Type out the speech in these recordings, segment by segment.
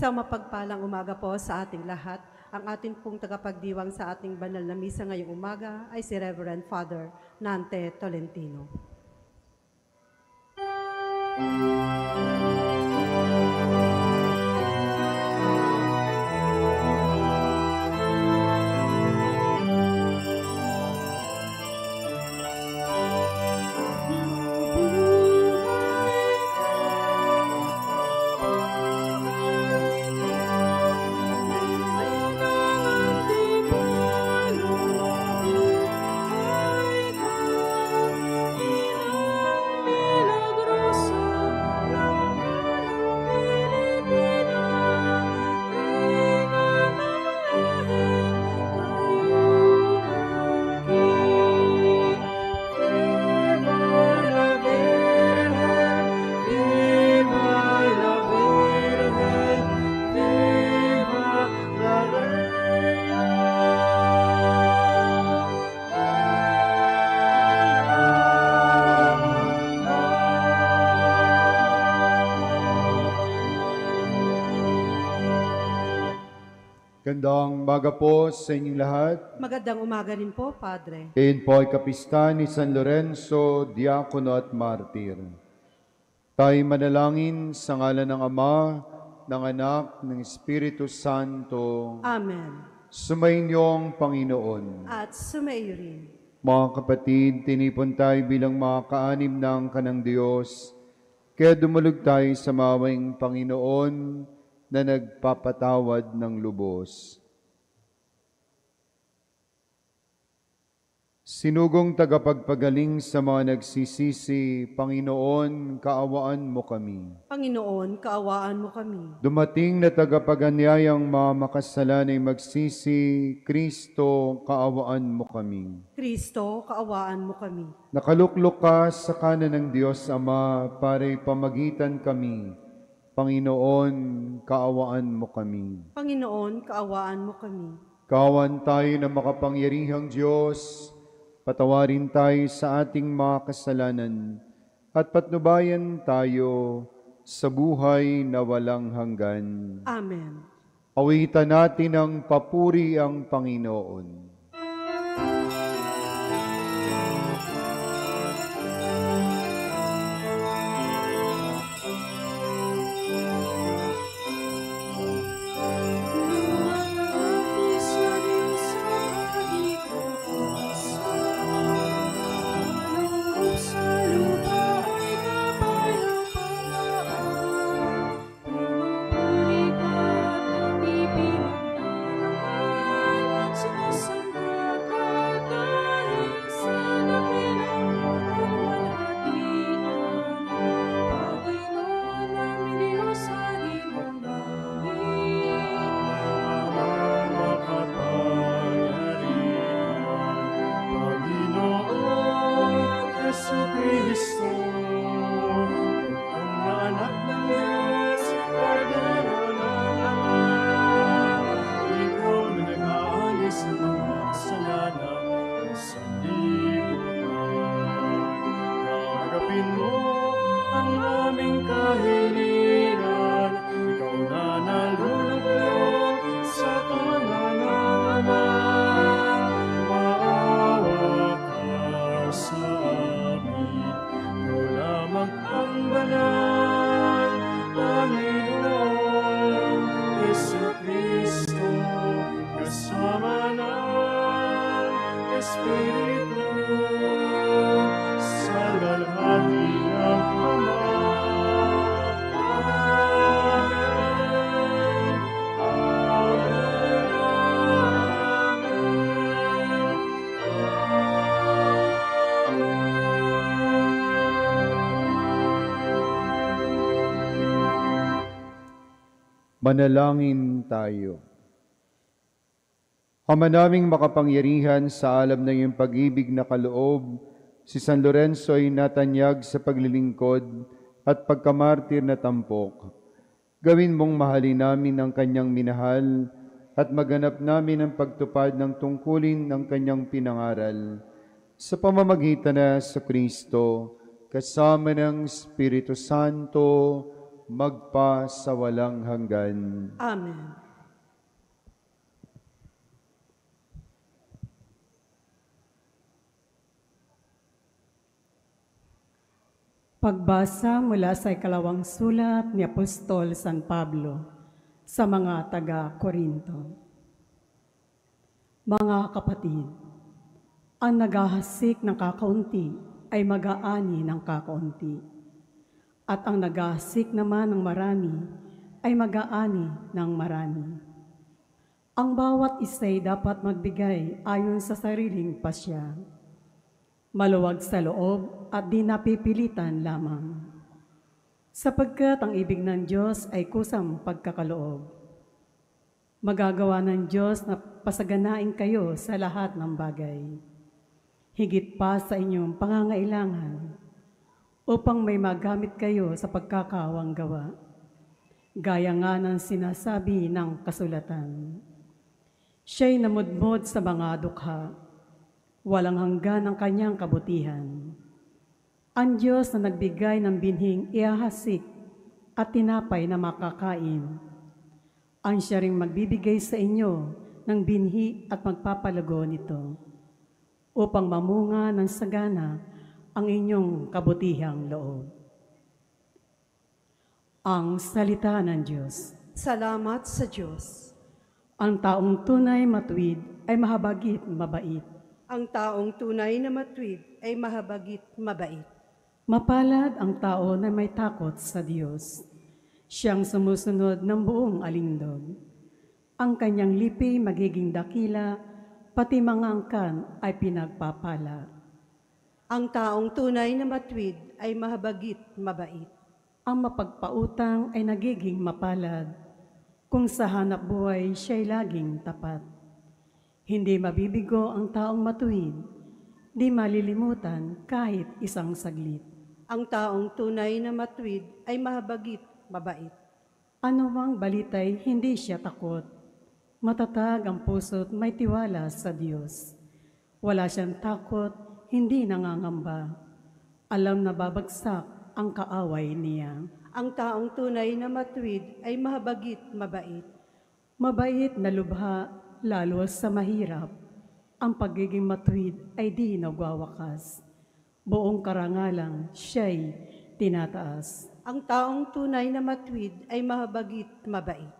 Isang mapagpalang umaga po sa ating lahat. Ang ating pong tagapagdiwang sa ating banal na misa ngayong umaga ay si Reverend Father Nante Tolentino. Gandang umaga po sa inyong lahat. Magandang umaga rin po, Padre. Ngayon po ay kapista ni San Lorenzo, Diakono at Martir. Tayo manalangin sa ngalan ng Ama, ng Anak, ng Espiritu Santo. Amen. Sumainyong Panginoon. At sumaiyo rin. Mga kapatid, tinipon tayo bilang mga kaanim ng kanang Diyos. Kaya dumulog tayo sa mawing Panginoon na nagpapatawad ng lubos. Sinugong tagapagpagaling sa mga nagsisisi, Panginoon, kaawaan mo kami. Panginoon, kaawaan mo kami. Dumating na tagapaganyayang mga makasalan ay magsisi, Kristo, kaawaan mo kami. Kristo, kaawaan mo kami. Nakaluklok ka sa kanan ng Diyos Ama para pamagitan kami. Panginoon, kaawaan mo kami. Panginoon, kaawaan mo kami. Kawan tayo na makapangyarihang Diyos, patawarin tayo sa ating mga kasalanan at patnubayan tayo sa buhay na walang hanggan. Amen. Awitan natin ang papuri ang Panginoon. Manalangin tayo. Ama naming makapangyarihan sa alam ng iyong pag-ibig na kaloob, si San Lorenzo ay natanyag sa paglilingkod at pagkamartir na tampok. Gawin mong mahalin namin ang kanyang minahal at maganap namin ang pagtupad ng tungkulin ng kanyang pinangaral. Sa pamamagitan na sa Kristo, kasama ng Espiritu Santo, magpa sa walang hanggan. Amen. Pagbasa mula sa ikalawang sulat ni Apostol San Pablo sa mga taga-Korinto. Mga kapatid, ang naghahasik ng kakaunti ay mag-aani ng kakaunti. At ang naghahasik naman ng marami ay mag-aani ng marami. Ang bawat isa'y dapat magbigay ayon sa sariling pasya maluwag sa loob at di napipilitan lamang. Sapagkat ang ibig ng Diyos ay kusang pagkakaloob. Magagawa ng Diyos na pasaganain kayo sa lahat ng bagay, higit pa sa inyong pangangailangan, upang may magamit kayo sa pagkakawang gawa. Gaya nga ng sinasabi ng kasulatan. Siya'y namudmod sa mga dukha, walang hanggan ang kanyang kabutihan. Ang Diyos na nagbigay ng binhing iahasik at tinapay na makakain. Ang siya ring magbibigay sa inyo ng binhi at magpapalago nito upang mamunga ng sagana ang inyong kabutihang loob. Ang salita ng Diyos. Salamat sa Diyos. Ang taong tunay matuwid ay mahabagit mabait. Ang taong tunay na matwid ay mahabagit mabait. Mapalad ang tao na may takot sa Diyos. Siyang sumusunod ng buong alindog. Ang kanyang lipi magiging dakila, pati mga angkan ay pinagpapala. Ang taong tunay na matwid ay mahabagit mabait. Ang mapagpautang ay nagiging mapalad, kung sa hanap buhay siya'y laging tapat. Hindi mabibigo ang taong matuwid, di malilimutan kahit isang saglit. Ang taong tunay na matwid ay mahabagit mabait. Ano mang balitay, hindi siya takot. Matatag ang puso't may tiwala sa Diyos. Wala siyang takot, hindi nangangamba. Alam na babagsak ang kaaway niya. Ang taong tunay na matwid ay mahabagit mabait. Mabait na lubha, lalo sa mahirap. Ang pagiging matuwid ay di nagwawakas. Buong karangalang siya'y tinataas. Ang taong tunay na matwid ay mahabagit mabait.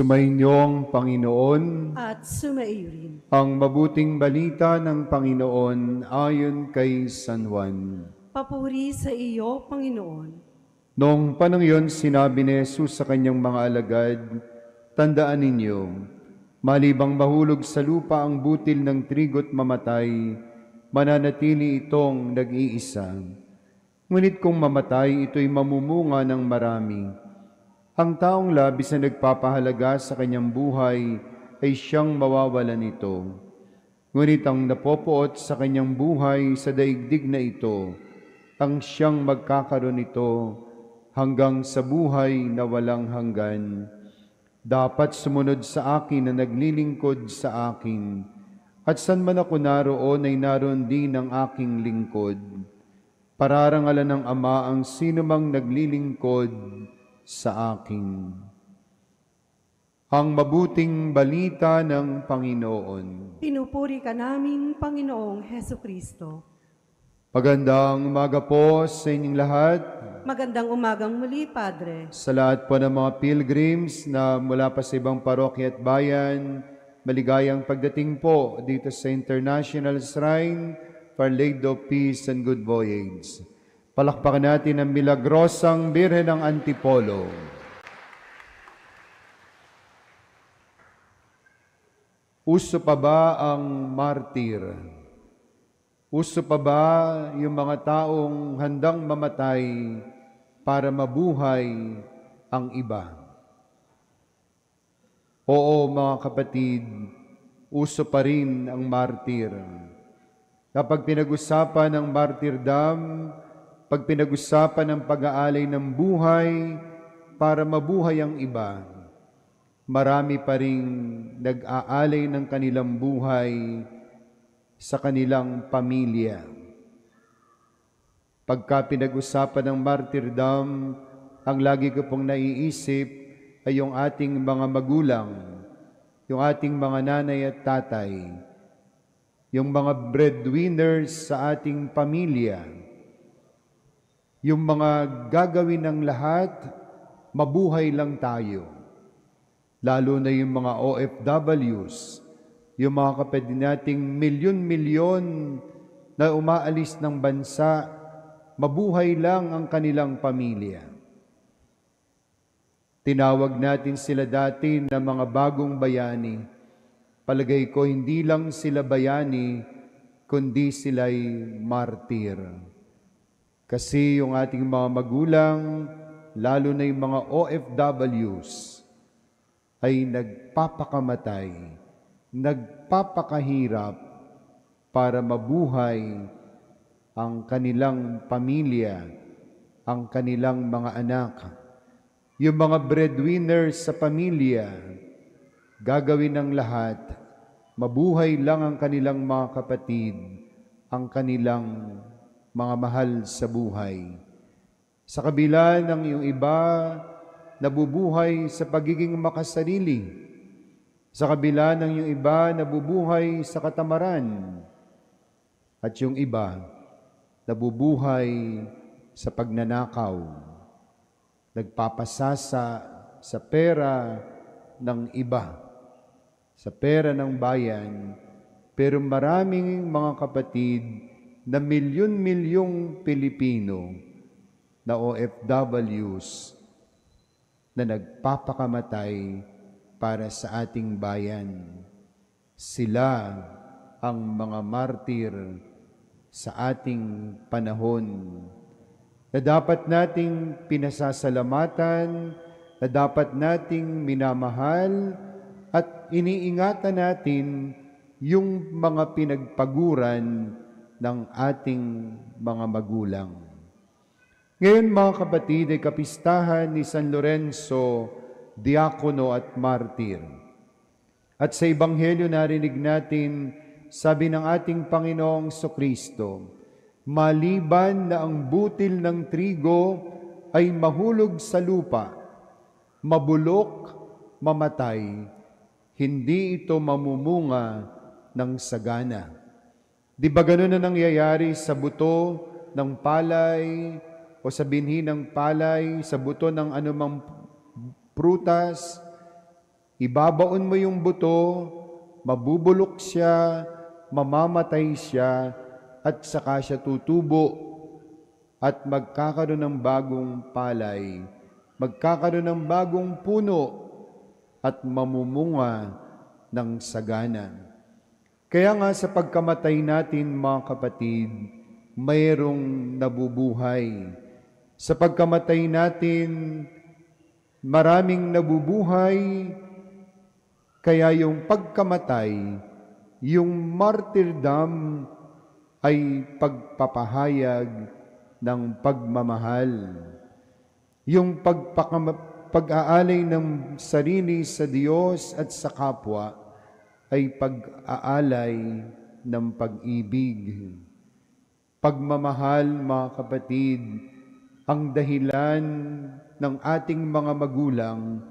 Sumainyong Panginoon At sumairin. ang mabuting balita ng Panginoon ayon kay San Juan. Papuri sa iyo, Panginoon. Noong panang yon, sinabi ni Jesus sa kanyang mga alagad, Tandaan ninyo, malibang mahulog sa lupa ang butil ng trigo't mamatay, mananatili itong nag-iisa. Ngunit kung mamatay, ito'y mamumunga ng marami. Ang taong labis na nagpapahalaga sa kanyang buhay ay siyang mawawala nito. Ngunit ang napopoot sa kanyang buhay sa daigdig na ito, ang siyang magkakaroon nito hanggang sa buhay na walang hanggan. Dapat sumunod sa akin na naglilingkod sa akin, at san man ako naroon ay naroon din ang aking lingkod. Pararangalan ng Ama ang sinumang naglilingkod sa akin. Ang mabuting balita ng Panginoon. Pinupuri ka namin, Panginoong Heso Kristo. Pagandang umaga po sa inyong lahat. Magandang umagang muli, Padre. Sa lahat po ng mga pilgrims na mula pa sa ibang parokya at bayan, maligayang pagdating po dito sa International Shrine for Lady of Peace and Good Voyage. Palakpakan natin ang milagrosang Birhen ng Antipolo. Uso pa ba ang martir? Uso pa ba yung mga taong handang mamatay para mabuhay ang iba? Oo, mga kapatid, uso pa rin ang martir. Kapag pinag-usapan ng martyrdom, pag pinag-usapan ng pag-aalay ng buhay para mabuhay ang iba, marami pa rin nag-aalay ng kanilang buhay sa kanilang pamilya. Pagka pinag-usapan ng martyrdom, ang lagi ko pong naiisip ay yung ating mga magulang, yung ating mga nanay at tatay, yung mga breadwinners sa ating pamilya, yung mga gagawin ng lahat, mabuhay lang tayo. Lalo na yung mga OFWs, yung mga kapatid nating milyon-milyon na umaalis ng bansa, mabuhay lang ang kanilang pamilya. Tinawag natin sila dati na mga bagong bayani. Palagay ko hindi lang sila bayani, kundi sila'y martir. Kasi yung ating mga magulang, lalo na yung mga OFWs, ay nagpapakamatay, nagpapakahirap para mabuhay ang kanilang pamilya, ang kanilang mga anak. Yung mga breadwinners sa pamilya, gagawin ng lahat, mabuhay lang ang kanilang mga kapatid, ang kanilang mga mahal sa buhay. Sa kabila ng iyong iba, nabubuhay sa pagiging makasarili. Sa kabila ng iyong iba, nabubuhay sa katamaran. At yung iba, nabubuhay sa pagnanakaw. Nagpapasasa sa pera ng iba, sa pera ng bayan, pero maraming mga kapatid na milyon-milyong Pilipino na OFWs na nagpapakamatay para sa ating bayan. Sila ang mga martir sa ating panahon na dapat nating pinasasalamatan, na dapat nating minamahal at iniingatan natin yung mga pinagpaguran ng ating mga magulang. Ngayon mga kapatid ay kapistahan ni San Lorenzo, diakono at martir. At sa Ebanghelyo narinig natin, sabi ng ating Panginoong Sokristo, maliban na ang butil ng trigo ay mahulog sa lupa, mabulok, mamatay, hindi ito mamumunga ng sagana. Di ba ganun na nangyayari sa buto ng palay o sa binhi ng palay, sa buto ng anumang prutas? Ibabaon mo yung buto, mabubulok siya, mamamatay siya, at saka siya tutubo at magkakaroon ng bagong palay, magkakaroon ng bagong puno at mamumunga ng sagana. Kaya nga sa pagkamatay natin mga kapatid, mayroong nabubuhay. Sa pagkamatay natin, maraming nabubuhay, kaya yung pagkamatay, yung martyrdom ay pagpapahayag ng pagmamahal. Yung pag-aalay ng sarili sa Diyos at sa kapwa ay pag-aalay ng pag-ibig. Pagmamahal, mga kapatid, ang dahilan ng ating mga magulang,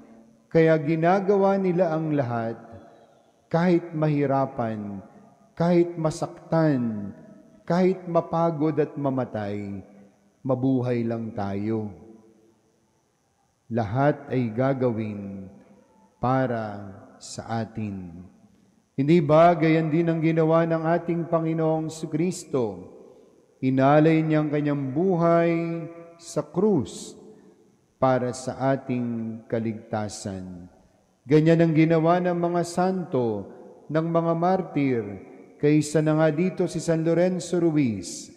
kaya ginagawa nila ang lahat, kahit mahirapan, kahit masaktan, kahit mapagod at mamatay, mabuhay lang tayo. Lahat ay gagawin para sa atin. Hindi ba gayan din ang ginawa ng ating Panginoong Kristo? Inalay niya ang kanyang buhay sa krus para sa ating kaligtasan. Ganyan ang ginawa ng mga santo, ng mga martir, kaysa na nga dito si San Lorenzo Ruiz,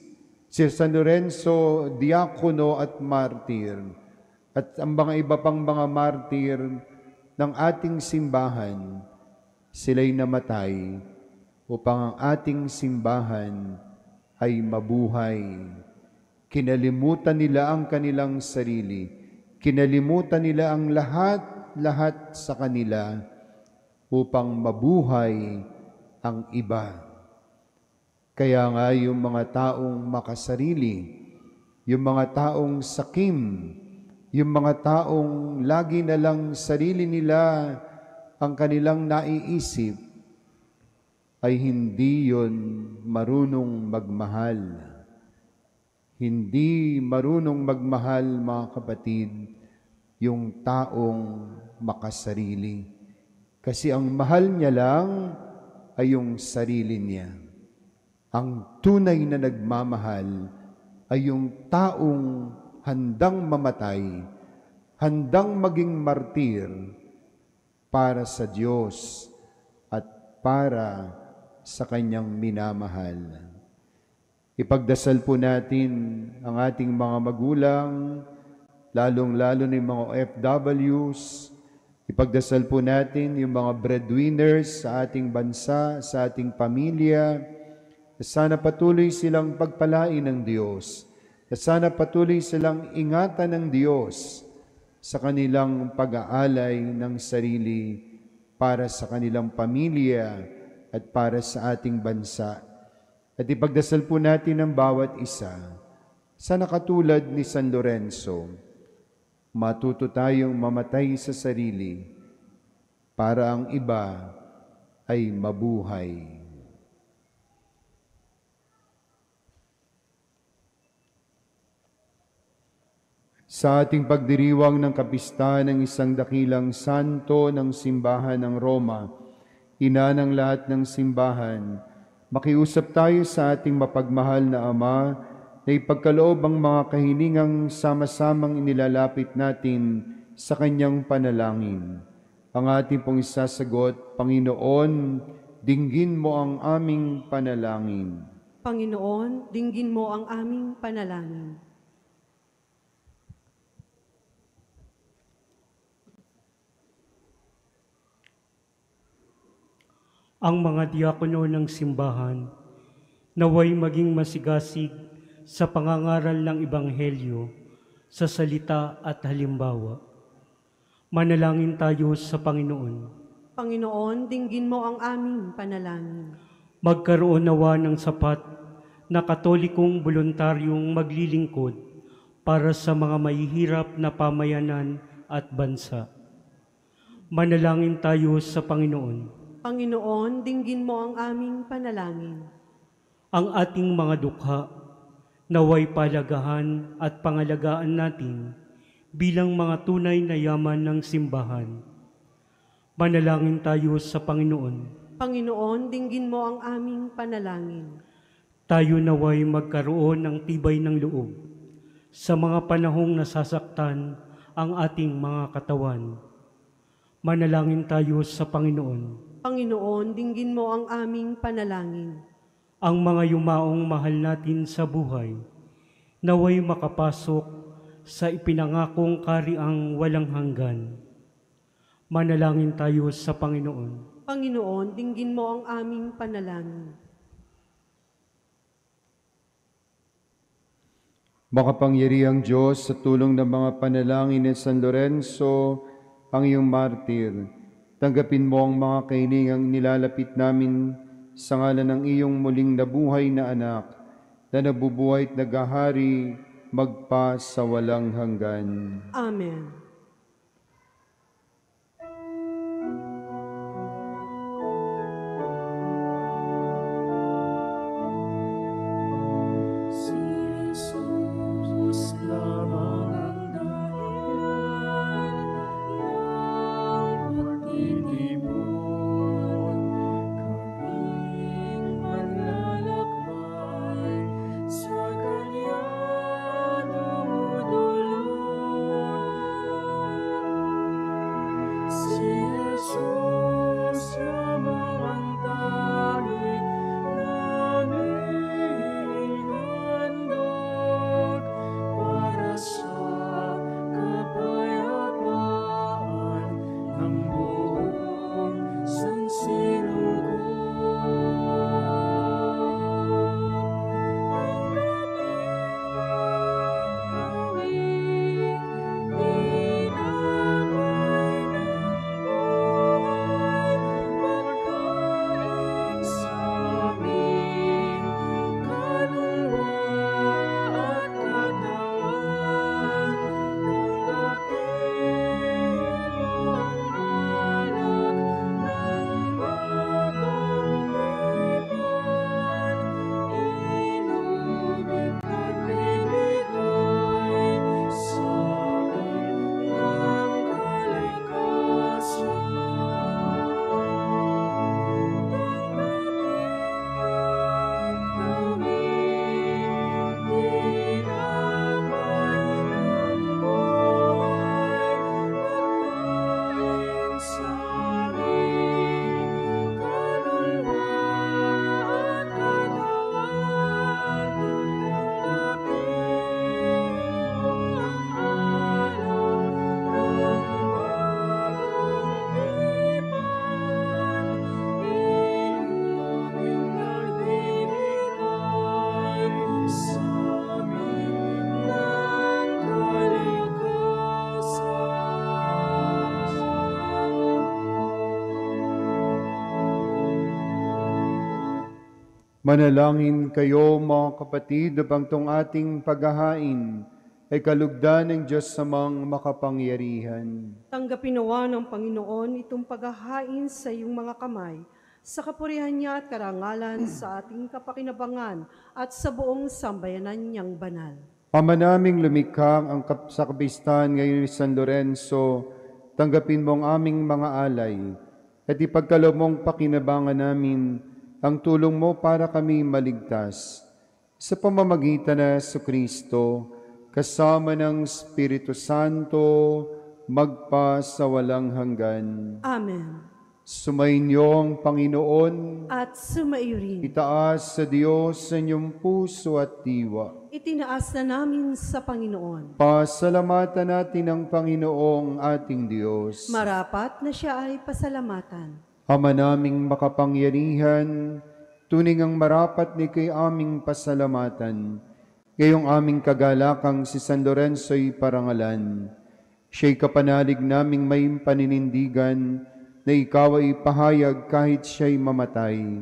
si San Lorenzo Diakono at martir, at ang mga iba pang mga martir ng ating simbahan, sila'y namatay upang ang ating simbahan ay mabuhay. Kinalimutan nila ang kanilang sarili. Kinalimutan nila ang lahat-lahat sa kanila upang mabuhay ang iba. Kaya nga yung mga taong makasarili, yung mga taong sakim, yung mga taong lagi na lang sarili nila ang kanilang naiisip, ay hindi yon marunong magmahal. Hindi marunong magmahal, mga kapatid, yung taong makasarili. Kasi ang mahal niya lang ay yung sarili niya. Ang tunay na nagmamahal ay yung taong handang mamatay, handang maging martir para sa Diyos at para sa kanyang minamahal. Ipagdasal po natin ang ating mga magulang, lalong-lalo na yung mga OFWs. Ipagdasal po natin yung mga breadwinners sa ating bansa, sa ating pamilya. Sana patuloy silang pagpalain ng Diyos. Sana patuloy silang ingatan ng Diyos sa kanilang pag-aalay ng sarili para sa kanilang pamilya at para sa ating bansa. At ipagdasal po natin ang bawat isa. Sana katulad ni San Lorenzo, matuto tayong mamatay sa sarili para ang iba ay mabuhay. Sa ating pagdiriwang ng kapistahan ng isang dakilang santo ng simbahan ng Roma, ina ng lahat ng simbahan, makiusap tayo sa ating mapagmahal na Ama na ipagkaloob ang mga kahilingang sama-samang inilalapit natin sa Kanyang panalangin. Ang ating pong isasagot, Panginoon, dinggin mo ang aming panalangin. Panginoon, dinggin mo ang aming panalangin. Ang mga diakono ng simbahan naway maging masigasig sa pangangaral ng Ebanghelyo sa salita at halimbawa. Manalangin tayo sa Panginoon. Panginoon, dinggin mo ang aming panalangin. Magkaroon nawa ng sapat na katolikong voluntaryong maglilingkod para sa mga mahihirap na pamayanan at bansa. Manalangin tayo sa Panginoon. Panginoon, dinggin mo ang aming panalangin. ang ating mga dukha, naway palagahan at pangalagaan natin bilang mga tunay na yaman ng simbahan. Manalangin tayo sa Panginoon. Panginoon, dinggin mo ang aming panalangin. Tayo naway magkaroon ng tibay ng loob sa mga panahong nasasaktan ang ating mga katawan. Manalangin tayo sa Panginoon. Panginoon, dinggin mo ang aming panalangin. ang mga yumaong mahal natin sa buhay, naway makapasok sa ipinangakong kariang walang hanggan. Manalangin tayo sa Panginoon. Panginoon, dinggin mo ang aming panalangin. Makapangyarihang Diyos, sa tulong ng mga panalangin ni San Lorenzo, ang iyong martir, tanggapin mo ang mga kahilingang nilalapit namin sa ngalan ng iyong muling nabuhay na anak, na nabubuhay at nagahari magpa sa walang hanggan. Amen. Manalangin kayo mga kapatid upang tong ating paghahain ay kalugdan ng Diyos sa mga makapangyarihan. Tanggapin nawa ng Panginoon itong paghahain sa iyong mga kamay, sa kapurihan niya at karangalan sa ating kapakinabangan at sa buong sambayanan niyang banal. Ama naming lumikha ang kap- sa kabistan ngayon ni San Lorenzo, tanggapin mo ang aming mga alay at ipagkaloob mong pakinabangan namin ang tulong mo para kami maligtas. Sa pamamagitan na sa Kristo, kasama ng Espiritu Santo, magpa sa walang hanggan. Amen. Sumainyo ang Panginoon, At sumaiyo rin. itaas sa Diyos sa inyong puso at diwa. Itinaas na namin sa Panginoon. Pasalamatan natin ang Panginoong ating Diyos. Marapat na siya ay pasalamatan. Ama naming makapangyarihan, tuning ang marapat ni kay aming pasalamatan. Ngayong aming kagalakang si San Lorenzo'y parangalan. Siya'y kapanalig naming may paninindigan na ikaw ay pahayag kahit siya'y mamatay.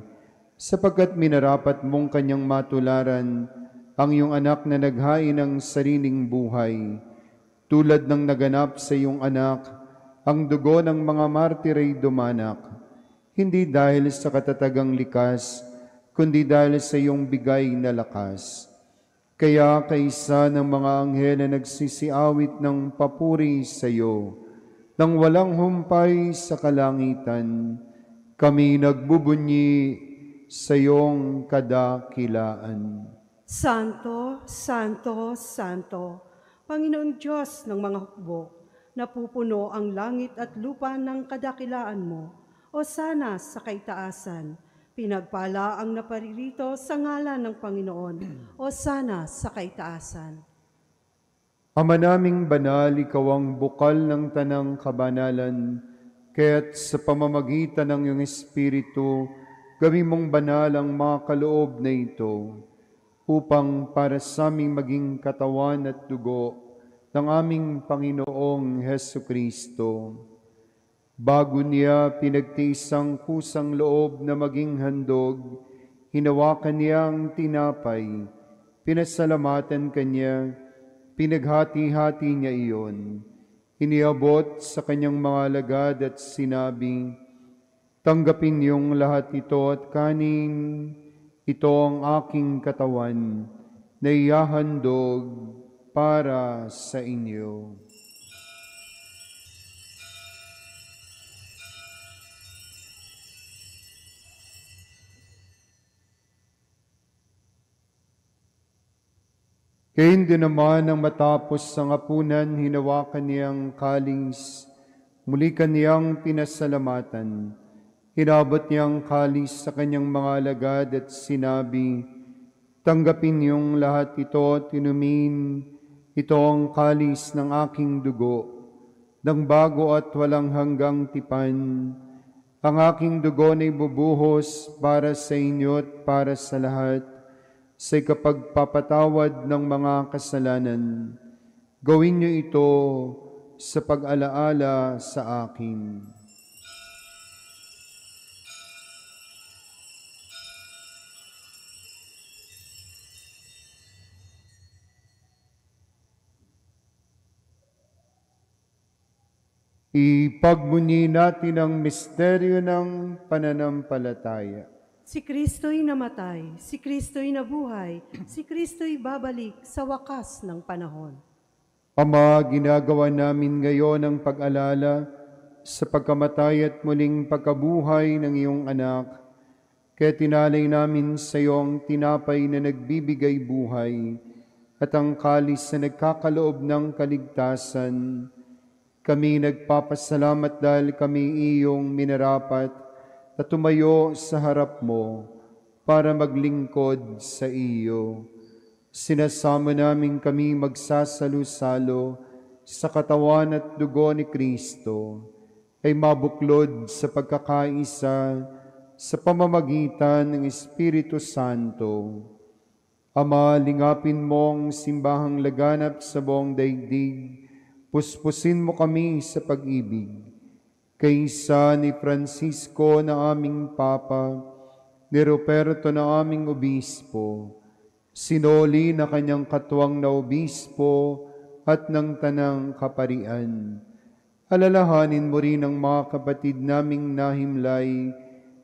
Sapagkat minarapat mong kanyang matularan ang iyong anak na naghain ng sariling buhay. Tulad ng naganap sa iyong anak, ang dugo ng mga martir ay dumanak hindi dahil sa katatagang likas, kundi dahil sa iyong bigay na lakas. Kaya kaisa ng mga anghel na nagsisiawit ng papuri sa iyo, nang walang humpay sa kalangitan, kami nagbubunyi sa iyong kadakilaan. Santo, Santo, Santo, Panginoon Diyos ng mga hukbo, napupuno ang langit at lupa ng kadakilaan mo, o sana sa kaitaasan. Pinagpala ang naparirito sa ngalan ng Panginoon, o sana sa kaitaasan. Ama naming banal, ikaw ang bukal ng tanang kabanalan, kaya't sa pamamagitan ng iyong Espiritu, gawin mong banal ang mga kaloob na ito, upang para sa aming maging katawan at dugo ng aming Panginoong Heso Kristo. Bago niya pinagtiis ang kusang loob na maging handog, hinawakan niya ang tinapay, pinasalamatan kanya, pinaghati-hati niya iyon. Iniabot sa kanyang mga lagad at sinabi, Tanggapin niyong lahat ito at kanin, ito ang aking katawan na iyahandog para sa inyo. Kayun din naman ang matapos sa ngapunan, hinawakan niyang kalis, muli kaniyang pinasalamatan. Hinabot niyang kalis sa kanyang mga alagad at sinabi, Tanggapin niyong lahat ito at inumin, ito ang kalis ng aking dugo, ng bago at walang hanggang tipan. Ang aking dugo na ibubuhos para sa inyo at para sa lahat sa kapagpapatawad ng mga kasalanan. Gawin niyo ito sa pag-alaala sa akin. Ipagmuni natin ang misteryo ng pananampalataya. Si Kristo'y namatay, si Kristo'y nabuhay, si Kristo'y babalik sa wakas ng panahon. Ama, ginagawa namin ngayon ang pag-alala sa pagkamatay at muling pagkabuhay ng iyong anak. Kaya tinalay namin sa iyo ang tinapay na nagbibigay buhay at ang kalis na nagkakaloob ng kaligtasan. Kami nagpapasalamat dahil kami iyong minarapat na tumayo sa harap mo para maglingkod sa iyo. Sinasama namin kami magsasalo-salo sa katawan at dugo ni Kristo ay mabuklod sa pagkakaisa sa pamamagitan ng Espiritu Santo. Ama, lingapin mo ang simbahang laganap sa buong daigdig, puspusin mo kami sa pag-ibig. Kaysa ni Francisco na aming Papa, ni Ruperto na aming Obispo, sinoli na kanyang katuwang na Obispo at ng Tanang Kaparian. Alalahanin mo rin ang mga kapatid naming nahimlay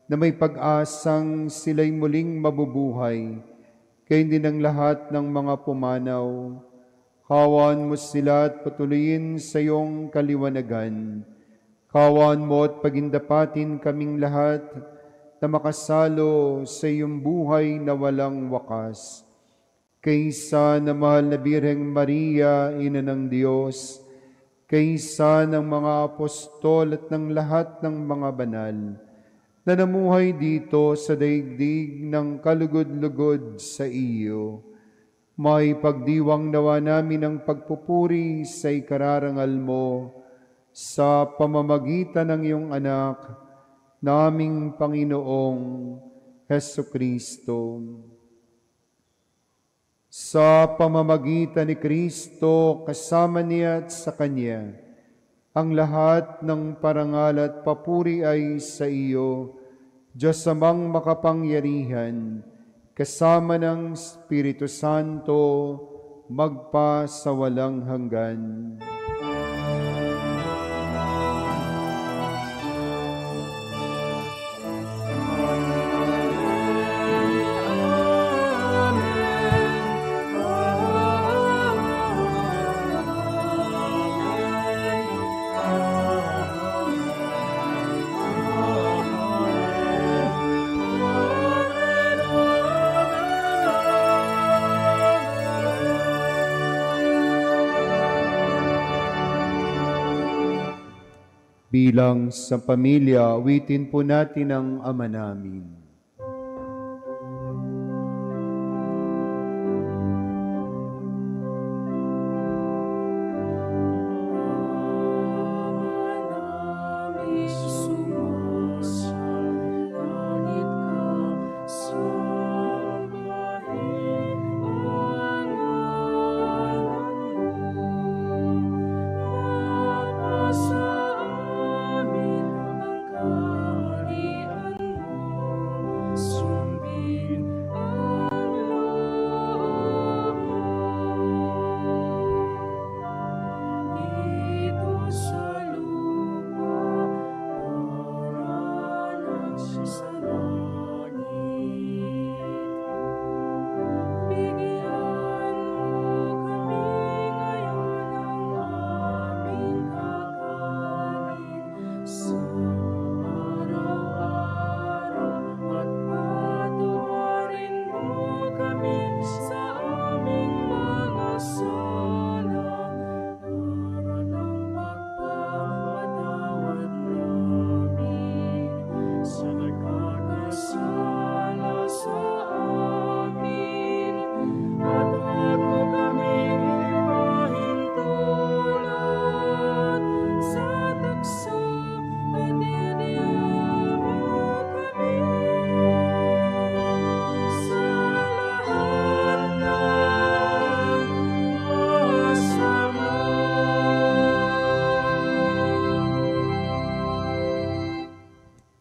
na may pag-asang sila'y muling mabubuhay, kaya hindi ng lahat ng mga pumanaw. Kawan mo sila at patuloyin sa iyong kaliwanagan. Kawan mo at pagindapatin kaming lahat na makasalo sa iyong buhay na walang wakas. Kaysa na mahal na Birheng Maria, Ina ng Diyos, kaysa ng mga apostol at ng lahat ng mga banal, na namuhay dito sa daigdig ng kalugod-lugod sa iyo. May pagdiwang nawa namin ang pagpupuri sa ikararangal mo sa pamamagitan ng iyong anak, naming Panginoong Heso Kristo. Sa pamamagitan ni Kristo, kasama niya at sa Kanya, ang lahat ng parangal at papuri ay sa iyo, Diyos amang makapangyarihan, kasama ng Espiritu Santo, magpa sa walang hanggan. Bilang sa pamilya, awitin po natin ang Ama namin.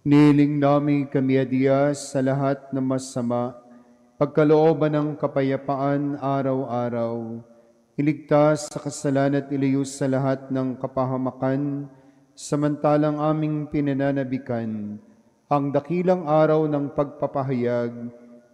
Niling namin kami adiyas sa lahat ng masama, pagkalooban ng kapayapaan araw-araw, iligtas sa kasalanan at ilayos sa lahat ng kapahamakan, samantalang aming pinananabikan ang dakilang araw ng pagpapahayag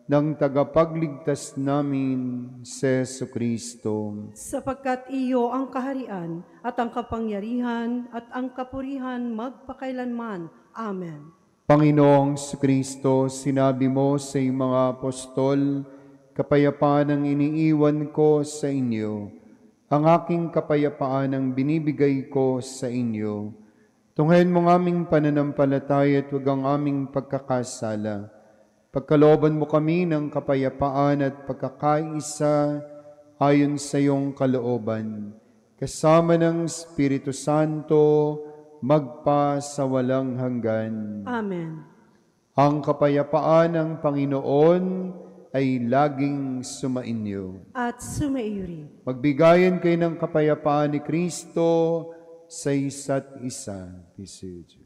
ng tagapagligtas namin, si Yesu Kristo. Sapagkat iyo ang kaharian at ang kapangyarihan at ang kapurihan magpakailanman. Amen. Panginoong Kristo, sinabi mo sa mga apostol, kapayapaan ang iniiwan ko sa inyo. Ang aking kapayapaan ang binibigay ko sa inyo. Tunghayin mo ang aming pananampalataya at huwag ang aming pagkakasala. Pagkalooban mo kami ng kapayapaan at pagkakaisa ayon sa iyong kalooban. Kasama ng Espiritu Santo, magpa sa walang hanggan. Amen. Ang kapayapaan ng Panginoon ay laging sumainyo. At sumairi. Magbigayan kayo ng kapayapaan ni Kristo sa isa't isa. Peace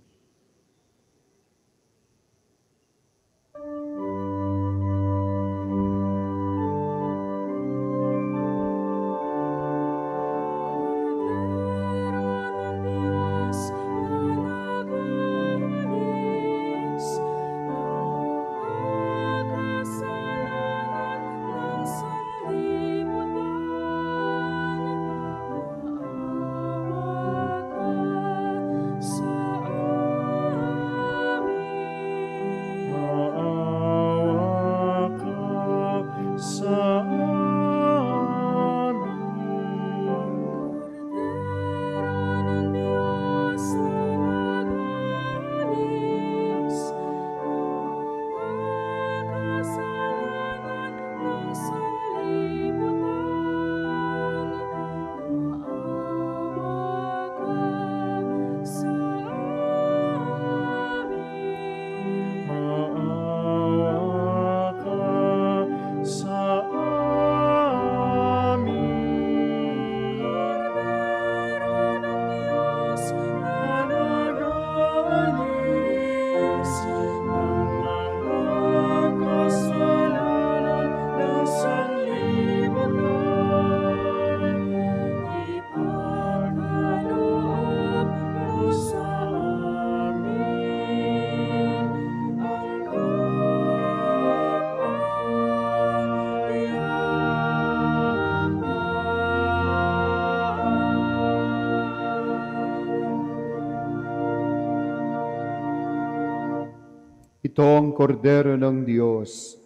Ito ang kordero ng Diyos.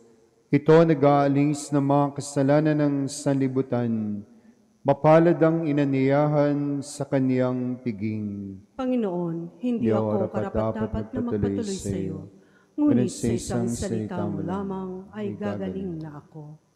Ito nag-aalis ng mga kasalanan ng sanlibutan. Mapalad ang inaniyahan sa kaniyang piging. Panginoon, hindi Di ako ako karapat-dapat na magpatuloy sa iyo. Ngunit sa isang salita mo lamang ay gagaling na ako.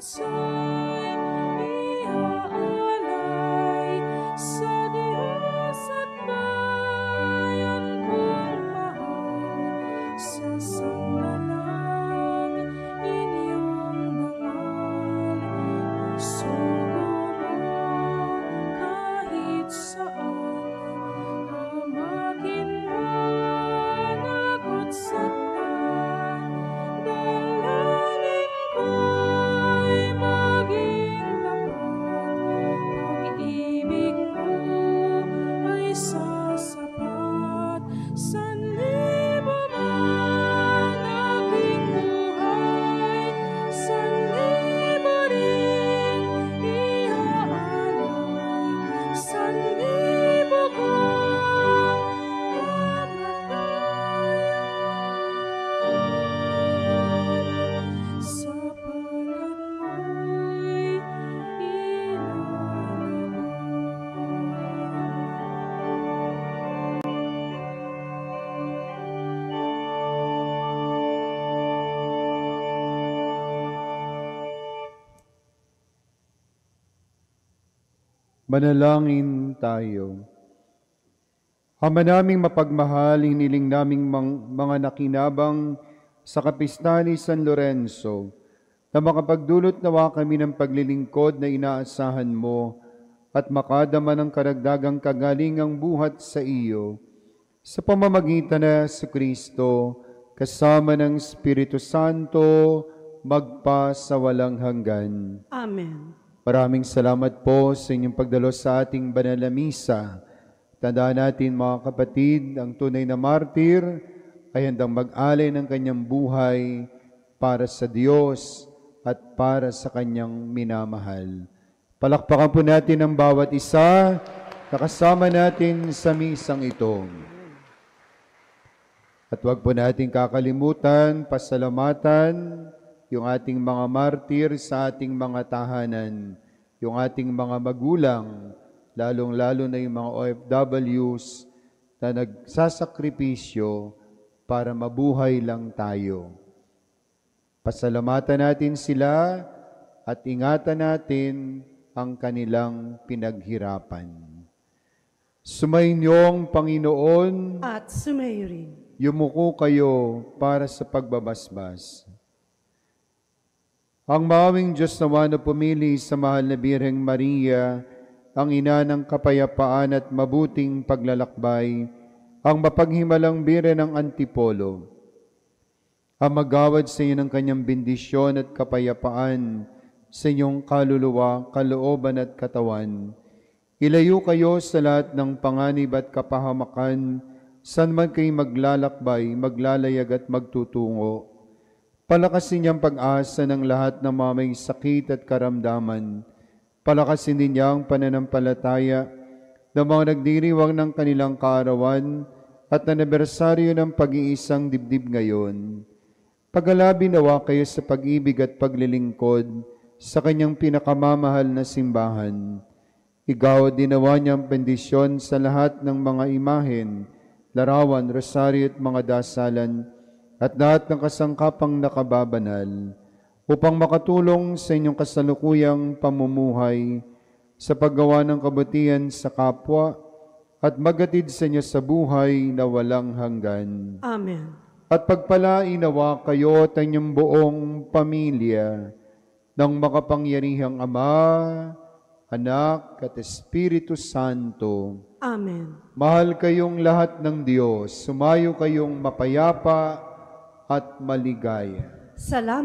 Isa'y Manalangin tayo. Ama naming mapagmahal, hiniling naming mga nakinabang sa kapistahan ni San Lorenzo na makapagdulot nawa kami ng paglilingkod na inaasahan mo at makadama ng karagdagang kagalingang buhat sa iyo sa pamamagitan na sa Kristo kasama ng Espiritu Santo magpa sa walang hanggan. Amen. Maraming salamat po sa inyong pagdalo sa ating banal na misa. Tandaan natin mga kapatid, ang tunay na martir ay handang mag-alay ng kanyang buhay para sa Diyos at para sa kanyang minamahal. Palakpakan po natin ang bawat isa na kasama natin sa misang ito. At huwag po natin kakalimutan, pasalamatan yung ating mga martir sa ating mga tahanan, yung ating mga magulang, lalong-lalo na yung mga OFWs na nagsasakripisyo para mabuhay lang tayo. Pasalamatan natin sila at ingatan natin ang kanilang pinaghirapan. Sumainyong Panginoon, At sumayo rin. Yumuko kayo para sa pagbabasbas. Ang mawing Diyos nawa na pumili sa mahal na Birheng Maria, ang ina ng kapayapaan at mabuting paglalakbay, ang mapaghimalang bire ng Antipolo, ang magawad sa inyo ng kanyang bendisyon at kapayapaan sa inyong kaluluwa, kalooban at katawan. Ilayo kayo sa lahat ng panganib at kapahamakan, saan man kayo maglalakbay, maglalayag at magtutungo. Palakasin niyang pag-asa ng lahat ng mga may sakit at karamdaman. Palakasin din niya ang pananampalataya ng mga nagdiriwang ng kanilang kaarawan at anibersaryo ng pag-iisang dibdib ngayon. Pagalabi nawa kayo sa pag-ibig at paglilingkod sa kanyang pinakamamahal na simbahan. Igaw dinawa niyang bendisyon sa lahat ng mga imahen, larawan, rosaryo at mga dasalan at lahat ng kasangkapang nakababanal upang makatulong sa inyong kasalukuyang pamumuhay sa paggawa ng kabutihan sa kapwa at magatid sa inyo sa buhay na walang hanggan. Amen. At pagpalain nawa kayo at inyong buong pamilya ng makapangyarihang Ama, Anak at Espiritu Santo. Amen. Mahal kayong lahat ng Diyos. Sumayo kayong mapayapa at maligaya. Salamat